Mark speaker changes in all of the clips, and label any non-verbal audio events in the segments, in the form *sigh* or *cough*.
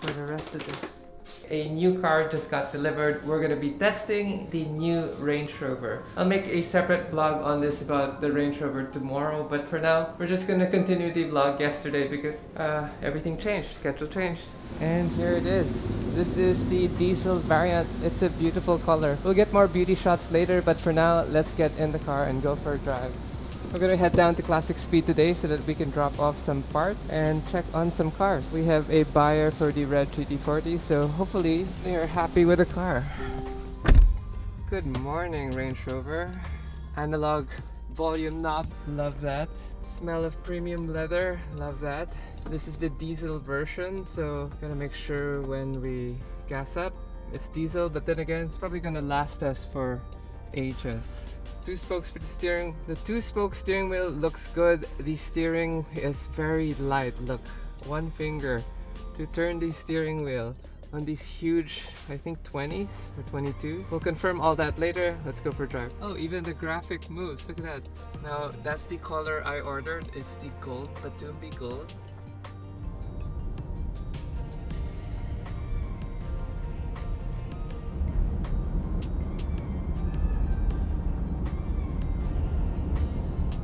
Speaker 1: for the rest of this. A new car just got delivered. We're gonna be testing the new Range Rover. I'll make a separate vlog on this about the Range Rover tomorrow, but for now, we're just gonna continue the vlog yesterday because uh, everything changed, schedule changed. And here it is. This is the diesel variant. It's a beautiful color. We'll get more beauty shots later, but for now, let's get in the car and go for a drive. We're gonna head down to Classic Speed today so that we can drop off some parts and check on some cars. We have a buyer for the red GT40, so hopefully they're happy with the car. Good morning, Range Rover. Analog volume knob, love that. Smell of premium leather, love that. This is the diesel version, so gotta make sure when we gas up, it's diesel, but then again, it's probably gonna last us for ages two spokes for the steering. The two spoke steering wheel looks good. The steering is very light. Look, one finger to turn the steering wheel on these huge, I think 20s or 22s. We'll confirm all that later. Let's go for a drive. Oh, even the graphic moves. Look at that. Now, that's the color I ordered. It's the gold, Batumi gold.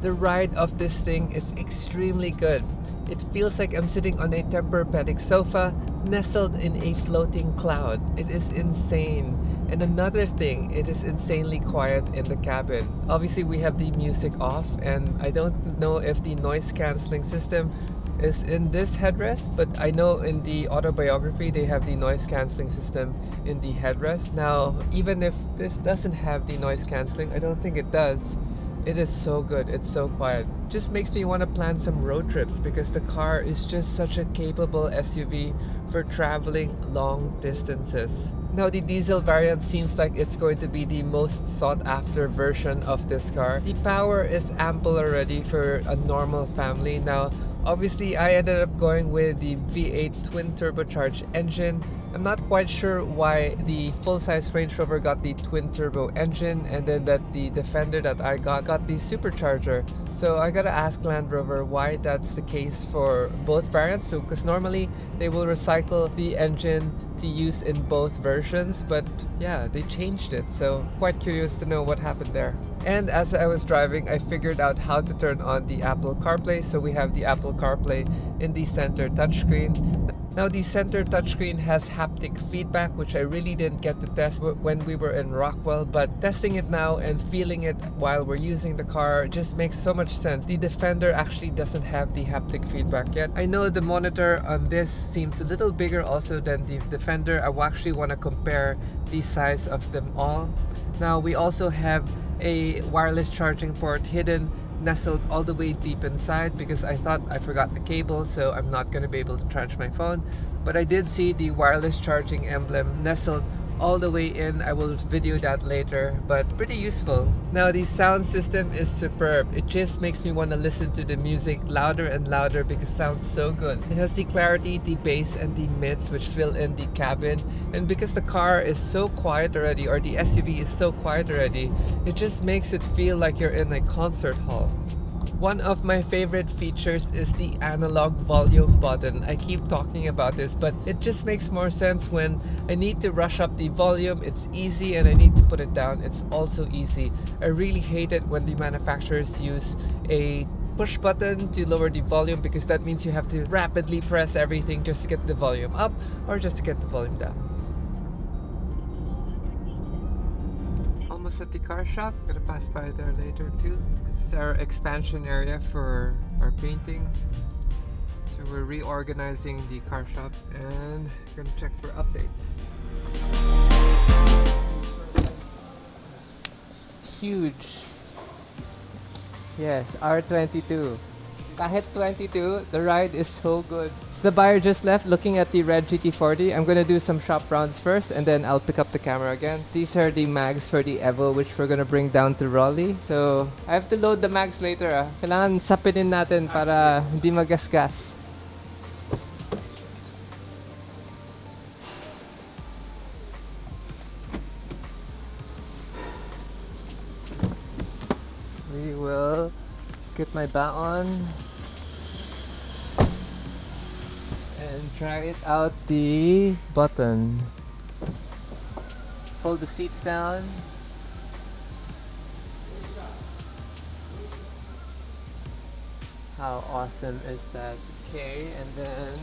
Speaker 1: The ride of this thing is extremely good. It feels like I'm sitting on a Tempur-Pedic sofa nestled in a floating cloud. It is insane. And another thing, it is insanely quiet in the cabin. Obviously we have the music off and I don't know if the noise cancelling system is in this headrest but I know in the autobiography they have the noise cancelling system in the headrest. Now even if this doesn't have the noise cancelling, I don't think it does it is so good, it's so quiet. Just makes me want to plan some road trips because the car is just such a capable SUV for traveling long distances. Now the diesel variant seems like it's going to be the most sought after version of this car. The power is ample already for a normal family. Now obviously I ended up going with the V8 twin turbocharged engine I'm not quite sure why the full-size Range Rover got the twin-turbo engine and then that the Defender that I got got the supercharger. So I gotta ask Land Rover why that's the case for both variants. So because normally they will recycle the engine to use in both versions, but yeah, they changed it. So quite curious to know what happened there. And as I was driving, I figured out how to turn on the Apple CarPlay. So we have the Apple CarPlay in the center touchscreen. Now the center touchscreen has haptic feedback which I really didn't get to test when we were in Rockwell but testing it now and feeling it while we're using the car just makes so much sense. The Defender actually doesn't have the haptic feedback yet. I know the monitor on this seems a little bigger also than the Defender. I actually want to compare the size of them all. Now we also have a wireless charging port hidden nestled all the way deep inside because I thought I forgot the cable so I'm not going to be able to charge my phone. But I did see the wireless charging emblem nestled all the way in. I will video that later, but pretty useful. Now the sound system is superb. It just makes me want to listen to the music louder and louder because it sounds so good. It has the clarity, the bass, and the mids which fill in the cabin. And because the car is so quiet already, or the SUV is so quiet already, it just makes it feel like you're in a concert hall. One of my favorite features is the analog volume button. I keep talking about this, but it just makes more sense when I need to rush up the volume. It's easy and I need to put it down. It's also easy. I really hate it when the manufacturers use a push button to lower the volume because that means you have to rapidly press everything just to get the volume up or just to get the volume down. Almost at the car shop. Gonna pass by there later too our expansion area for our painting. So we're reorganizing the car shop and gonna check for updates. Huge. Yes, R22. Kahit 22, the ride is so good. The buyer just left looking at the red GT40. I'm gonna do some shop rounds first and then I'll pick up the camera again. These are the mags for the Evo which we're gonna bring down to Raleigh. So, I have to load the mags later ah. Kailangan sapinin natin para hindi magasgas. We will get my bat on and try it out the button. Fold the seats down. How awesome is that? Okay, and then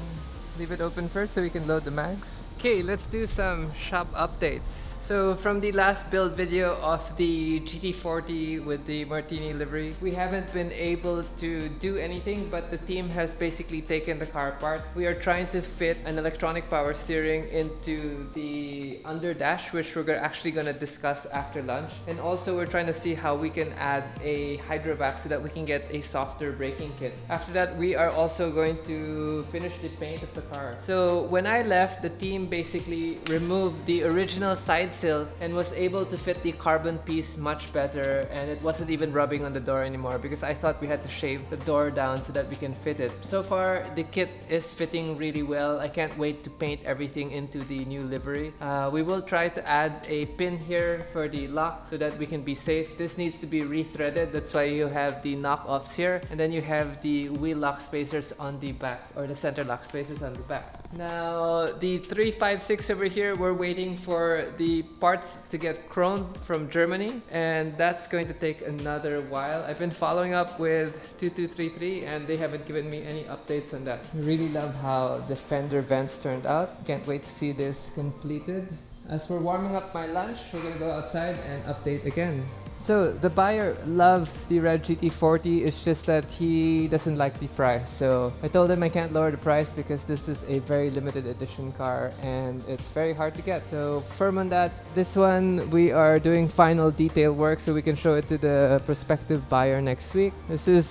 Speaker 1: leave it open first so we can load the mags. Okay, let's do some shop updates. So from the last build video of the GT40 with the Martini livery, we haven't been able to do anything, but the team has basically taken the car apart. We are trying to fit an electronic power steering into the under dash, which we're actually gonna discuss after lunch. And also we're trying to see how we can add a hydrovac so that we can get a softer braking kit. After that, we are also going to finish the paint of the car. So when I left, the team basically removed the original side sill and was able to fit the carbon piece much better and it wasn't even rubbing on the door anymore because I thought we had to shave the door down so that we can fit it. So far the kit is fitting really well. I can't wait to paint everything into the new livery. Uh, we will try to add a pin here for the lock so that we can be safe. This needs to be rethreaded. That's why you have the knockoffs here and then you have the wheel lock spacers on the back or the center lock spacers on the back. Now the 356 over here we're waiting for the parts to get chromed from Germany and that's going to take another while. I've been following up with 2233 and they haven't given me any updates on that. I really love how the fender vents turned out. Can't wait to see this completed. As we're warming up my lunch, we're gonna go outside and update again. So the buyer loved the red GT40, it's just that he doesn't like the price. So I told him I can't lower the price because this is a very limited edition car and it's very hard to get. So firm on that. This one we are doing final detail work so we can show it to the prospective buyer next week. This is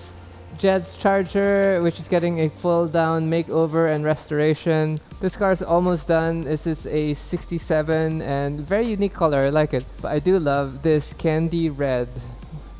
Speaker 1: Jed's Charger, which is getting a full down makeover and restoration. This car is almost done. This is a 67 and very unique color. I like it. But I do love this candy red.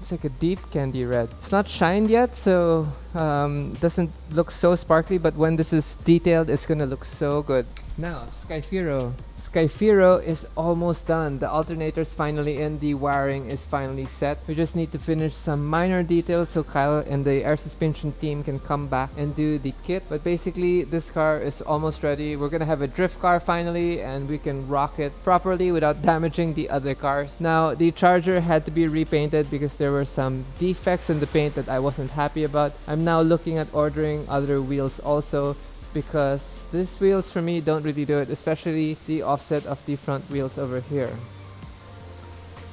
Speaker 1: It's like a deep candy red. It's not shined yet, so um, doesn't look so sparkly. But when this is detailed, it's gonna look so good. Now, Skyfiro. Skyfiro is almost done. The alternator's finally in, the wiring is finally set. We just need to finish some minor details so Kyle and the air suspension team can come back and do the kit. But basically, this car is almost ready. We're gonna have a drift car finally and we can rock it properly without *laughs* damaging the other cars. Now, the Charger had to be repainted because there were some defects in the paint that I wasn't happy about. I'm now looking at ordering other wheels also because these wheels for me don't really do it, especially the offset of the front wheels over here.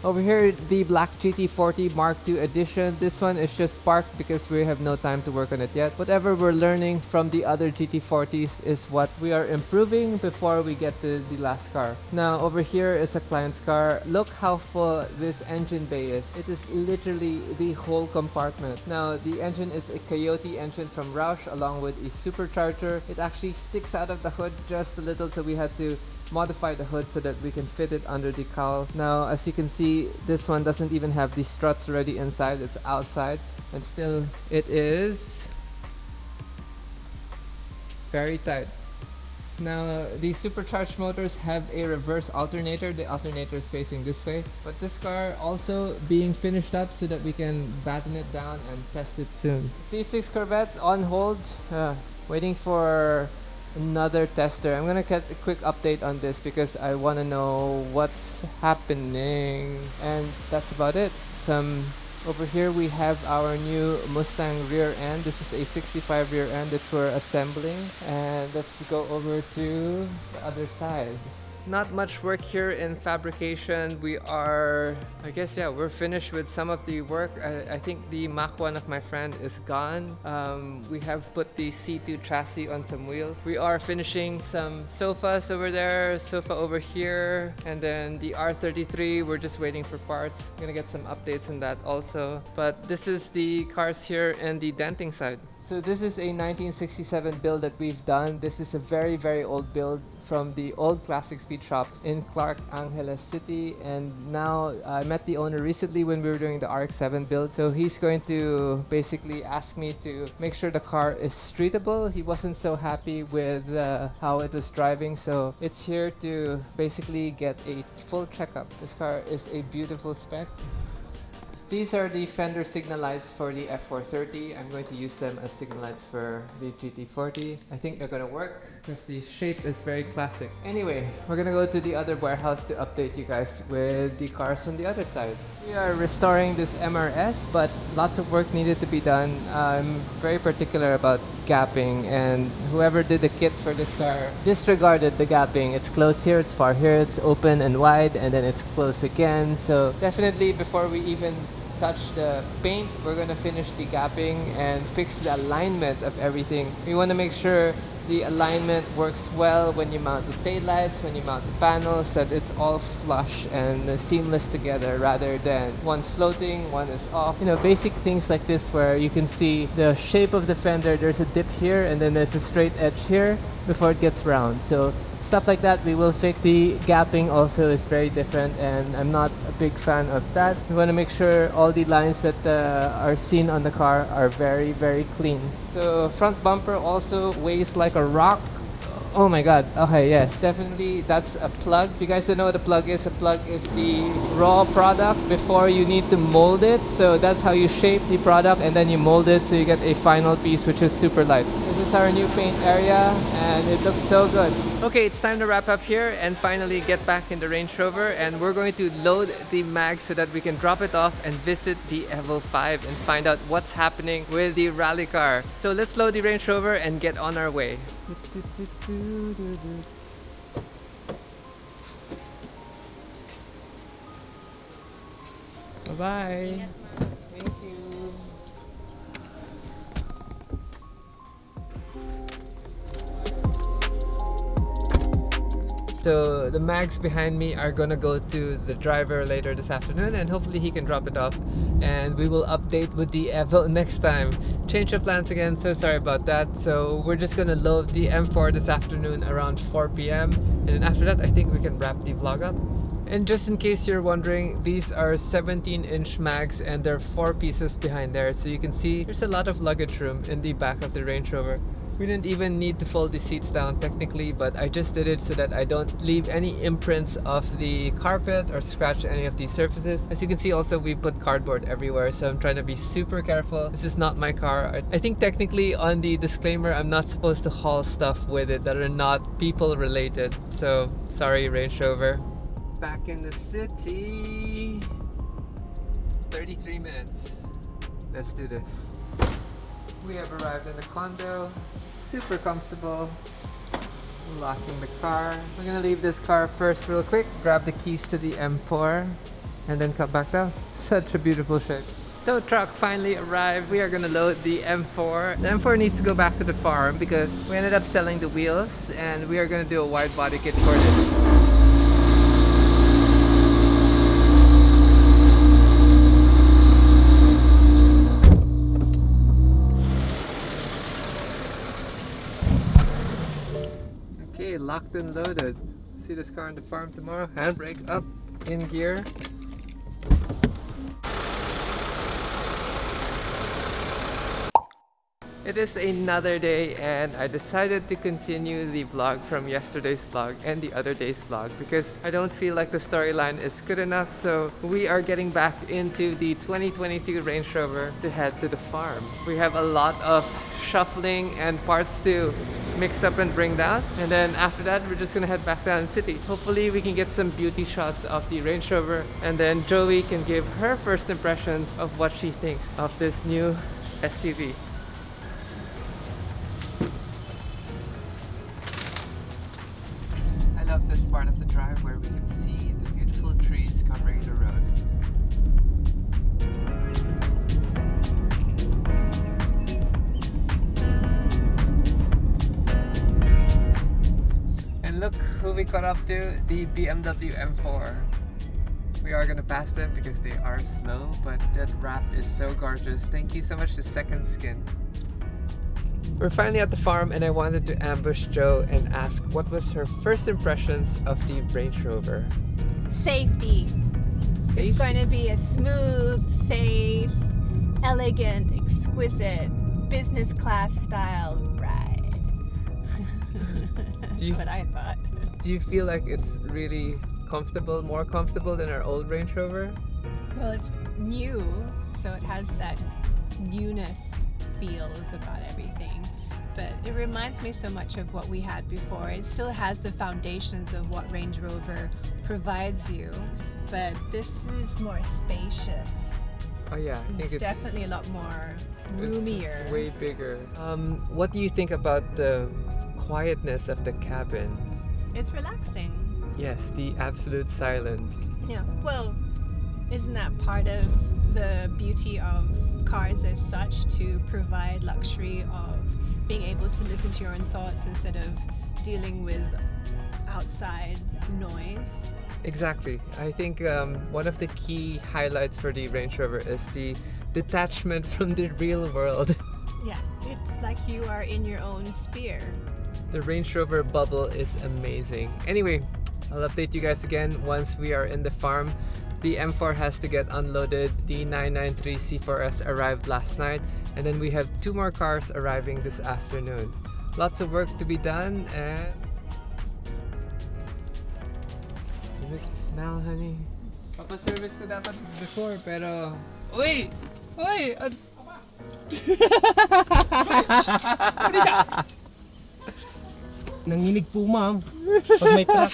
Speaker 1: Over here, the black GT40 Mark II edition. This one is just parked because we have no time to work on it yet. Whatever we're learning from the other GT40s is what we are improving before we get to the last car. Now, over here is a client's car. Look how full this engine bay is. It is literally the whole compartment. Now, the engine is a Coyote engine from Roush along with a supercharger. It actually sticks out of the hood just a little so we had to modify the hood so that we can fit it under the cowl. Now as you can see this one doesn't even have the struts already inside, it's outside and still it is very tight. Now these supercharged motors have a reverse alternator, the alternator is facing this way but this car also being finished up so that we can batten it down and test it soon. C6 Corvette on hold, uh, waiting for another tester. I'm gonna get a quick update on this because I want to know what's happening and that's about it. Some over here we have our new Mustang rear end. This is a 65 rear end that we're assembling and let's go over to the other side not much work here in fabrication. We are, I guess, yeah, we're finished with some of the work. I, I think the Mach 1 of my friend is gone. Um, we have put the C2 chassis on some wheels. We are finishing some sofas over there, sofa over here, and then the R33, we're just waiting for parts. I'm gonna get some updates on that also. But this is the cars here and the denting side. So this is a 1967 build that we've done. This is a very, very old build from the old classic speed shop in Clark Angeles City. And now I met the owner recently when we were doing the RX-7 build. So he's going to basically ask me to make sure the car is streetable. He wasn't so happy with uh, how it was driving. So it's here to basically get a full checkup. This car is a beautiful spec these are the fender signal lights for the F430. I'm going to use them as signal lights for the GT40. I think they're gonna work because the shape is very classic. Anyway, we're gonna go to the other warehouse to update you guys with the cars on the other side. We are restoring this MRS, but lots of work needed to be done. I'm very particular about gapping and whoever did the kit for this car disregarded the gapping. It's closed here, it's far here, it's open and wide and then it's closed again. So definitely before we even touch the paint, we're gonna finish the gapping and fix the alignment of everything. We wanna make sure the alignment works well when you mount the taillights, when you mount the panels, that it's all flush and seamless together rather than one's floating, one is off. You know, basic things like this where you can see the shape of the fender, there's a dip here and then there's a straight edge here before it gets round. So stuff like that we will fix. The gapping also is very different and I'm not a big fan of that. We want to make sure all the lines that uh, are seen on the car are very very clean. So front bumper also weighs like a rock Oh my god. Okay, yes. Definitely that's a plug. You guys don't know what a plug is, a plug is the raw product before you need to mold it. So that's how you shape the product and then you mold it so you get a final piece which is super light. This is our new paint area and it looks so good. Okay, it's time to wrap up here and finally get back in the Range Rover and we're going to load the mag so that we can drop it off and visit the Evo 5 and find out what's happening with the rally car. So let's load the Range Rover and get on our way. *laughs* Bye-bye. So the mags behind me are gonna go to the driver later this afternoon and hopefully he can drop it off and we will update with the Evo next time. Change of plans again, so sorry about that. So we're just gonna load the M4 this afternoon around 4 p.m. and then after that I think we can wrap the vlog up. And just in case you're wondering, these are 17 inch mags and there are four pieces behind there. So you can see there's a lot of luggage room in the back of the Range Rover. We didn't even need to fold the seats down technically, but I just did it so that I don't leave any imprints of the carpet or scratch any of these surfaces. As you can see also we put cardboard everywhere, so I'm trying to be super careful. This is not my car. I think technically on the disclaimer, I'm not supposed to haul stuff with it that are not people related. So sorry Range Rover. Back in the city. 33 minutes. Let's do this. We have arrived in the condo super comfortable. Locking the car. We're gonna leave this car first real quick, grab the keys to the M4, and then come back down. *laughs* Such a beautiful shape. Tow truck finally arrived. We are gonna load the M4. The M4 needs to go back to the farm because we ended up selling the wheels and we are gonna do a wide body kit for it. Locked and loaded. See this car on the farm tomorrow? Handbrake up, in gear. It is another day and I decided to continue the vlog from yesterday's vlog and the other day's vlog because I don't feel like the storyline is good enough so we are getting back into the 2022 Range Rover to head to the farm. We have a lot of shuffling and parts to mix up and bring down and then after that we're just gonna head back down the city. Hopefully we can get some beauty shots of the Range Rover and then Joey can give her first impressions of what she thinks of this new SUV. BMW M4. We are gonna pass them because they are slow, but that wrap is so gorgeous. Thank you so much to Second Skin. We're finally at the farm and I wanted to ambush Joe and ask what was her first impressions of the Range Rover.
Speaker 2: Safety. Safety. It's going to be a smooth, safe, elegant, exquisite, business class style ride. *laughs* *laughs* That's you, what I thought.
Speaker 1: Do you feel like it's really comfortable, more comfortable than our old Range Rover?
Speaker 2: Well, it's new, so it has that newness feels about everything. But it reminds me so much of what we had before. It still has the foundations of what Range Rover provides you, but this is more spacious.
Speaker 1: Oh yeah, I think
Speaker 2: It's
Speaker 1: it's,
Speaker 2: definitely a lot more
Speaker 1: it's
Speaker 2: roomier.
Speaker 1: way bigger. Um, what do you think about the quietness of the cabins?
Speaker 2: It's relaxing.
Speaker 1: Yes, the absolute silence.
Speaker 2: Yeah. Well, isn't that part of the beauty of cars as such to provide luxury of being able to listen to your own thoughts instead of dealing with outside noise?
Speaker 1: Exactly. I think um, one of the key highlights for the Range Rover is the detachment *laughs* from the real world.
Speaker 2: Yeah. It's like you are in your own sphere.
Speaker 1: The Range Rover bubble is amazing. Anyway, I'll update you guys again once we are in the farm. The M4 has to get unloaded. The 993 C4S arrived last night, and then we have two more cars arriving this afternoon. Lots of work to be done, and the smell, honey. Papa-service ko dapat before, pero... Uy! Uy! *laughs* Ad-
Speaker 3: Nanginig po ma'am. Pag may truck.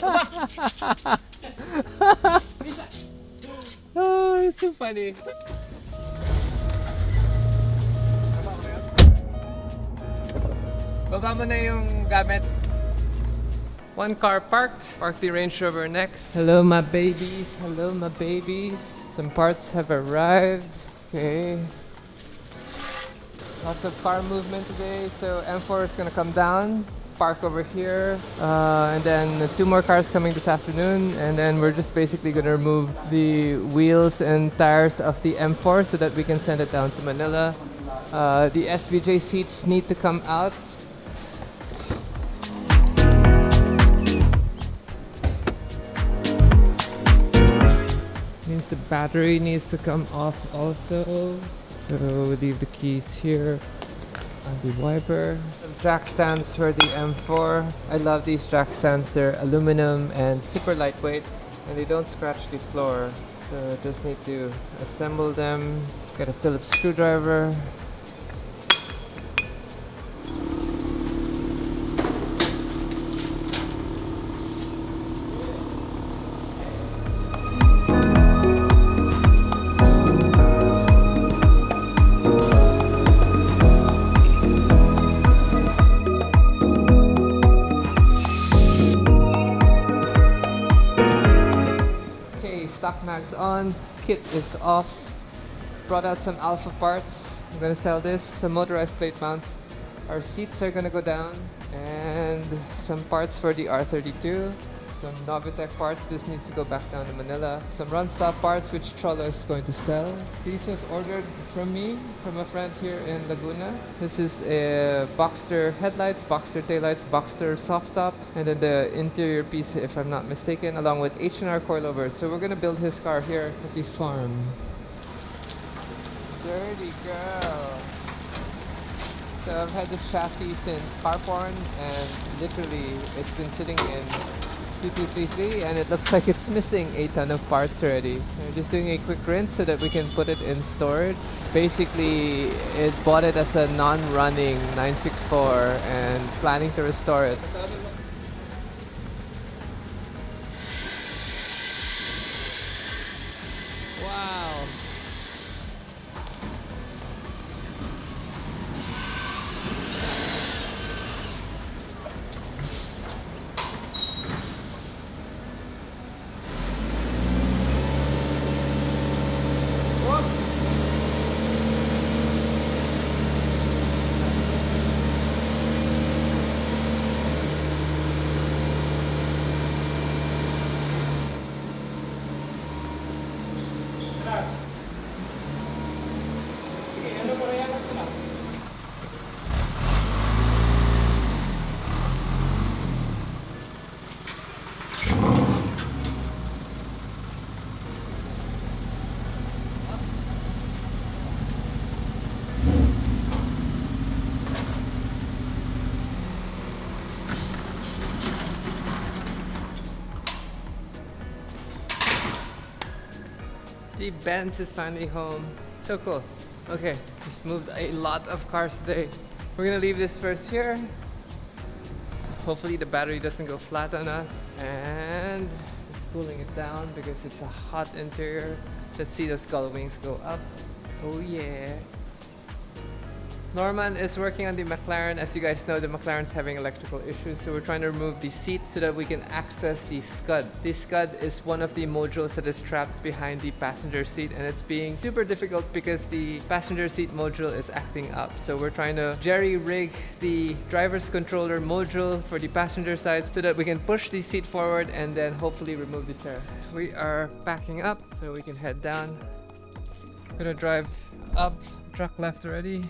Speaker 1: Oh, it's so funny. Baba mo na yung gamit. One car parked. Park the Range Rover next. Hello, my babies. Hello, my babies. Some parts have arrived. Okay. Lots of car movement today. So M4 is gonna come down, park over here, uh, and then two more cars coming this afternoon. And then we're just basically gonna remove the wheels and tires of the M4 so that we can send it down to Manila. Uh, the SVJ seats need to come out. Means the battery needs to come off also. So leave the keys here the wiper. Jack stands for the M4. I love these jack stands. They're aluminum and super lightweight and they don't scratch the floor. So just need to assemble them. Get a Phillips screwdriver. Mags on, kit is off. Brought out some alpha parts. I'm gonna sell this, some motorized plate mounts. Our seats are gonna go down, and some parts for the R32. Some Novitec parts, this needs to go back down to Manila. Some run stop parts, which Trollo is going to sell. These was ordered from me, from a friend here in Laguna. This is a Boxster headlights, Boxster taillights, Boxster soft top, and then the interior piece, if I'm not mistaken, along with H&R coilovers. So we're gonna build his car here at the farm. Dirty girl. So I've had this chassis since car Carporn, and literally it's been sitting in 2233 and it looks like it's missing a ton of parts already. We're just doing a quick rinse so that we can put it in storage. Basically, it bought it as a non-running 964 and planning to restore it. The Benz is finally home. So cool. Okay, just moved a lot of cars today. We're gonna leave this first here. Hopefully the battery doesn't go flat on us. And cooling it down because it's a hot interior. Let's see those gull wings go up. Oh yeah. Norman is working on the McLaren. As you guys know, the McLaren's having electrical issues, so we're trying to remove the seat so that we can access the scud. The scud is one of the modules that is trapped behind the passenger seat and it's being super difficult because the passenger seat module is acting up. So we're trying to jerry-rig the driver's controller module for the passenger side so that we can push the seat forward and then hopefully remove the chair. We are backing up so we can head down. Gonna drive up, truck left already.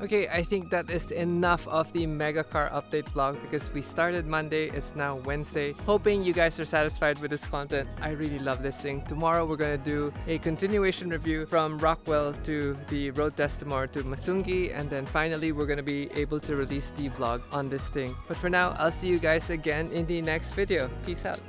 Speaker 1: Okay, I think that is enough of the mega car update vlog because we started Monday, it's now Wednesday. Hoping you guys are satisfied with this content. I really love this thing. Tomorrow we're gonna do a continuation review from Rockwell to the road test tomorrow to Masungi and then finally we're gonna be able to release the vlog on this thing. But for now, I'll see you guys again in the next video. Peace out.